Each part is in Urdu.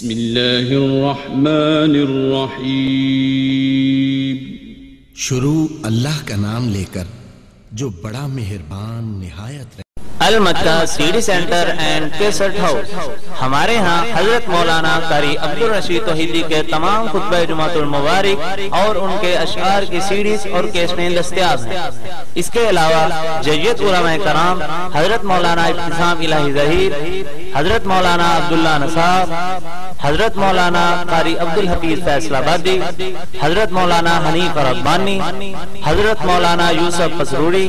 بسم الله الرحمن الرحيم شروع اللہ کا نام لے کر جو بڑا مہربان نہایت رہ Al-Makkah CD centre and cassette house. ہمارے ہاں حضرت مولانا قاری عبدالرشید توحیدی کے تمام خطبہ جمعۃ المبارک اور ان کے اشعار کی سیڈیز اور کیسٹیں دستیاب ہیں۔ اس کے علاوہ جیت علماء کرام حضرت مولانا ابتسام الہی ظہیر حضرت مولانا عبداللہ نصاب حضرت مولانا قاری عبدالحفیظ فیصل آبادی، حضرت مولانا حنیف ربانی، حضرت مولانا یوسف پسروڑی،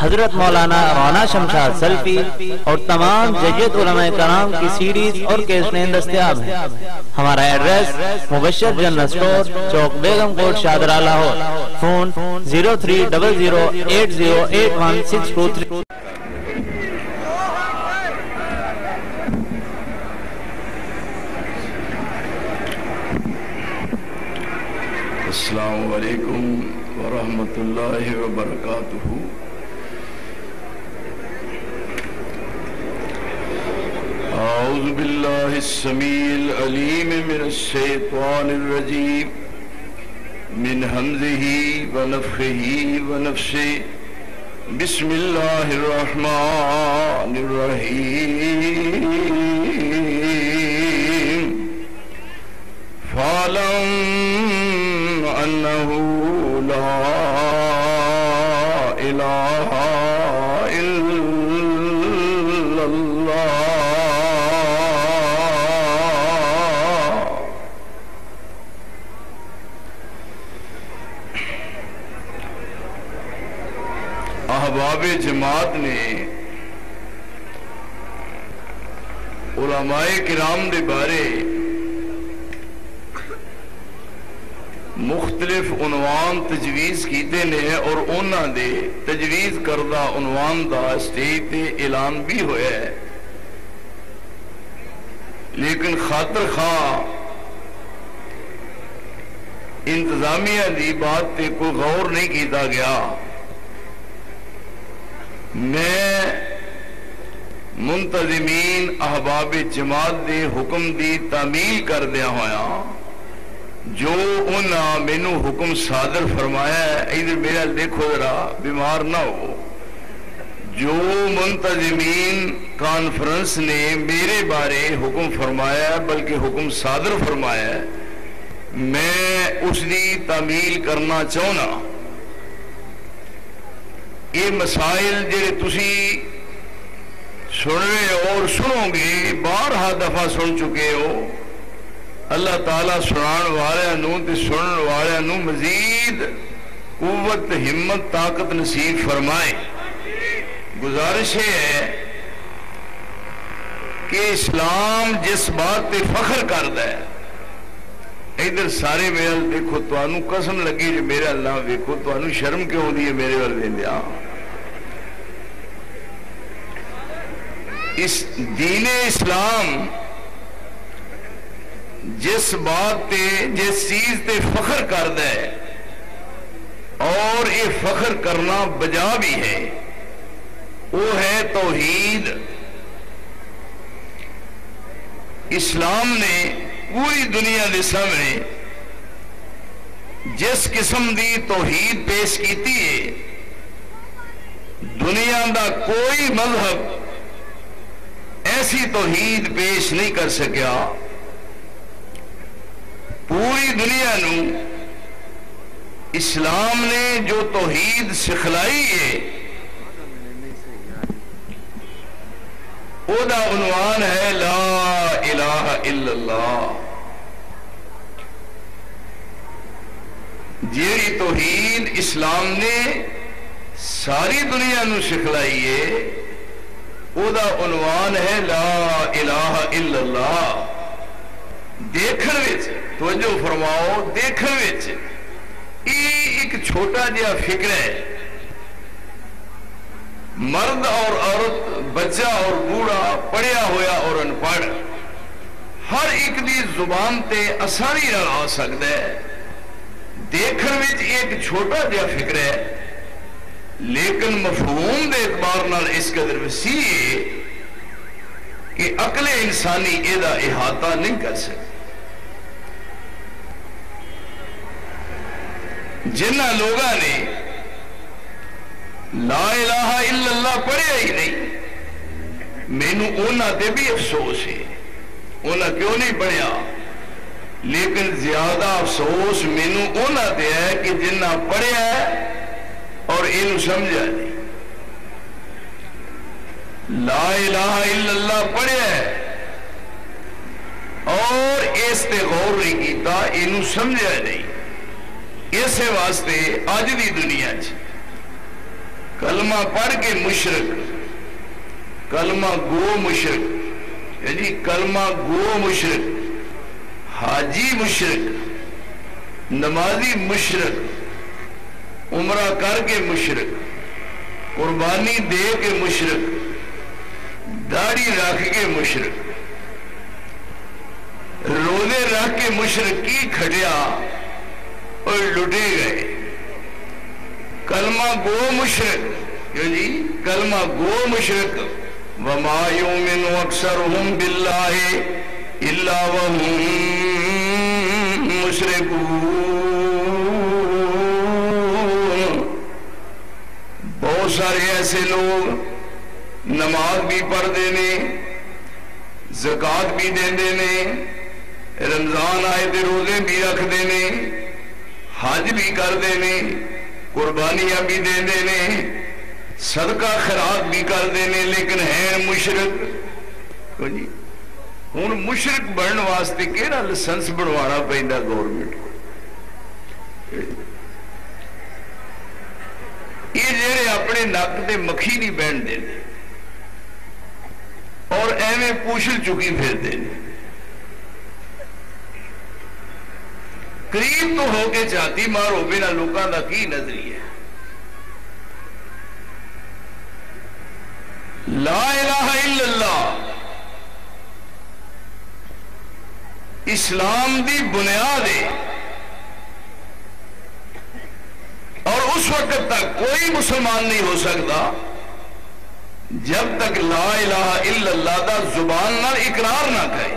حضرت مولانا رونا شمشاد سلفی اور تمام ججت علماء کرام کی سیڈیز اور کیسٹیں دستیاب ہیں۔ ہمارا ایڈریس مبشر جنرل سٹور چوک بیگم کوٹ، شادرہ، لاہور۔ فون 0300808162 السلام علیکم ورحمۃ اللہ وبرکاتہ۔ أعوذ بالله السميع العليم من الشيطان الرجيم من همزه ونفخه ونفسه بسم الله الرحمن الرحيم فاعلم أنه لا إله إلا الله احباب جماعت نے علماء کرام دے بارے مختلف عنوان تجویز کیتے نے اور انہوں دے تجویز کردہ عنوان دا سٹیج تے اعلان بھی ہویا ہے۔ لیکن خاطر خواہ انتظامیہ دی بات تے کوئی غور نہیں کیتا گیا، میں منتظمین احباب جماعت دے حکم دی تعمیل کر دیا جو انہاں مینو حکم صادر فرمایا ہے، ادھر میرا دیکھو ذرا، بیمار نہ ہو۔ جو منتظمین کانفرنس نے میرے بارے حکم فرمایا ہے، بلکہ حکم صادر فرمایا ہے، میں اس دی تعمیل کرنا چاہنا۔ یہ مسائل جڑے تسی سن رہے ہو اور سنو گے، بارہا دفعہ سن چکے ہو۔ اللہ تعالیٰ سنان والے نو تے سنن والے نو مزید قوت، ہمت، طاقت نصیب فرمائے۔ گزارش ہے کہ اسلام جس بات تے فخر کرتا ہے، ادھر سارے میرے دیکھو تمہوں قسم لگی جو میرے اللہ دیکھو تمہوں شرم کیوں دی ہے میرے وال دیا ہاں۔ اس دین اسلام جس بات تے، جس چیز تے فخر کرد ہے، اور یہ فخر کرنا بجا بھی ہے، وہ ہے توحید۔ اسلام نے پوری دنیا کے سامنے جس قسم دی توحید پیش کیتی ہے، دنیا دا کوئی مذہب ایسی توحید پیش نہیں کر سکیا۔ پوری دنیا نو اسلام نے جو توحید سکھلائی ہے، او دا عنوان ہے لا الہ الا اللہ۔ جیڑی توحید اسلام نے ساری دنیا نو سکھلائی ہے، او دا عنوان ہے لا الہ الا اللہ۔ دیکھن وچ۔ توجہ فرماؤ دیکھن وچ۔ یہ ایک چھوٹا جہا فکر ہے۔ مرد اور عورت، بچہ اور بوڑھا، پڑھیا ہویا اور ان پڑھ ہر ایک دی زبان تے آسانی نہ آ سکتا ہے۔ دیکھن وچ ایک چھوٹا جہا فکر ہے۔ لیکن مفہوم دے اعتبار نال اس قدر وسیع کہ اقل انسانی یہ احاطہ نہیں کر سکتی۔ جنہ لوگوں نے لا الہ الا اللہ پڑھیا ہی نہیں مینو انہوں تے بھی افسوس ہے۔ انہیں کیوں نہیں پڑھیا؟ لیکن زیادہ افسوس مینو انہوں تے ہے کہ جنہ پڑھیا ہے اور یہ سمجھا نہیں لا الہ الا اللہ پڑھیا ہے اور اس تے غور نہیں کیتا یہ سمجھا نہیں۔ اس واسطے اج دی دنیا چ کلمہ پڑھ کے مشرق، کلمہ گو مشرق جی کلمہ گو مشرق، حاجی مشرق، نمازی مشرق، عمرہ کر کے مشرق، قربانی دے کے مشرق، داڑھی رکھ کے مشرق۔ روزے رکھ کے مشرق کی کھٹیا؟ اور لٹے گئے۔ کلمہ گو مشرق۔ کیوں جی؟ کلمہ گو مشرق۔ وما یومن اکثرهم باللہ الا وهم مشرکون بہت سارے ایسے لوگ نماز بھی پڑھ دینے زکات بھی دین دینے رمضان آئے تے روزے بھی رکھ دینے حج بھی کر دینے قربانیاں بھی دے دینے صدقہ خیرات بھی کر دینے لیکن ہے مشرق جی ہوں مشرق بننے واسطے کہڑا لائسنس بنوانا پہنتا گورنمنٹ کو یہ جڑے اپنے نک تے مکھی نہیں بہن دے اور ایویں پوچھل چکی پھر قریب تو ہو کے چاہتی مار ہو بنا لوگوں کا کی نظری ہے لا الہ الا اللہ۔ اسلام دی بنیاد ہے۔ اور اس وقت تک کوئی مسلمان نہیں ہو سکتا جب تک لا الہ الا اللہ دا زبان نہ اقرار نہ کرے۔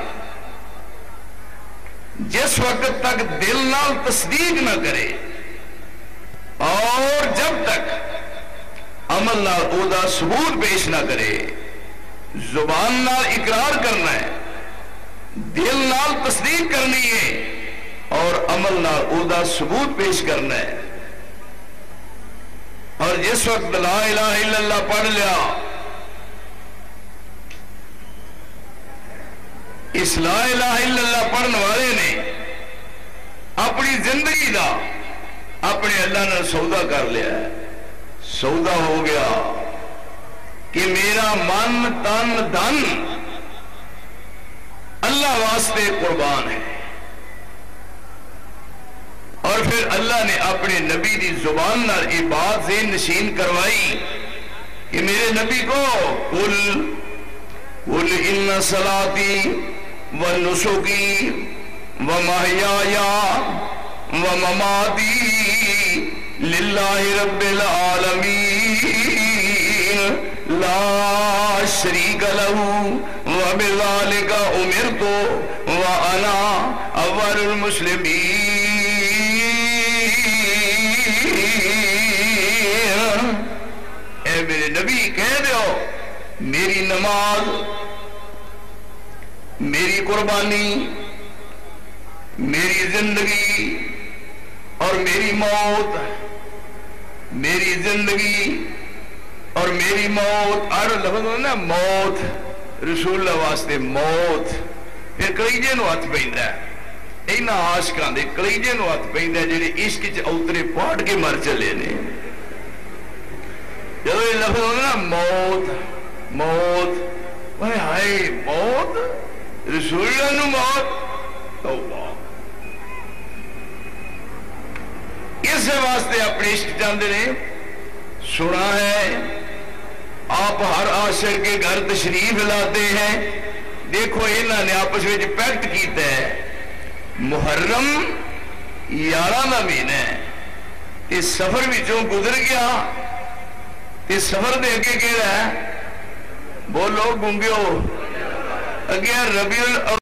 جس وقت تک دل نال تصدیق نہ کرے، اور جب تک عمل نال او دا ثبوت پیش نہ کرے، زبان نال اقرار کرنا ہے، دل نال تصدیق کرنی ہے، اور عمل نال او دا ثبوت پیش کرنا ہے۔ اور جس وقت لا الہ الا اللہ پڑھ لیا اس لا الہ الا اللہ پڑھنے والے نے اپنی زندگی دا اپنے اللہ نے سودا کر لیا ہے۔ سودا ہو گیا کہ میرا من تن دن اللہ واسطے قربان ہے۔ اور پھر اللہ نے اپنے نبی دی زبان نال یہ بات ذہن نشین کروائی کہ میرے نبی کو کل کل ان سلاتی و نسخی و محیا و مماتی للہ رب العالمین لا شریک لہو و امرتو انا اول المسلمین۔ اے میرے نبی کہہ دیو، میری نماز میری قربانی، میری زندگی اور میری موت، میری زندگی اور میری موت اور لفظ نا، موت، رسول اللہ واسطے موت، پھر کلیجے نو ہاتھ پہنتا ہے۔ اینا عاشقاں دے کلیجے نو ہاتھ پہنتا ہے، جڑے عشق چ اوترے پاٹ کے مر چلے نے۔ جدو یہ لفظ ہونا نا، موت موت وہ ہائے، موت۔ رسول اللہ نو موت. توبہ اس واسطے اپنے عشق چاہتے نے سنا ہے، آپ ہر عاشق کے گھر تشریف لاتے ہیں۔ دیکھو انہوں نے آپس میں پیکٹ کیتا ہے۔ محرم یارہ کا مہینہ ہے۔ یہ سفر بچوں گزر گیا۔ یہ سفر دے کے کہہ رہا ہے؟ بولو گنگیو અગિયાર રબિયુલ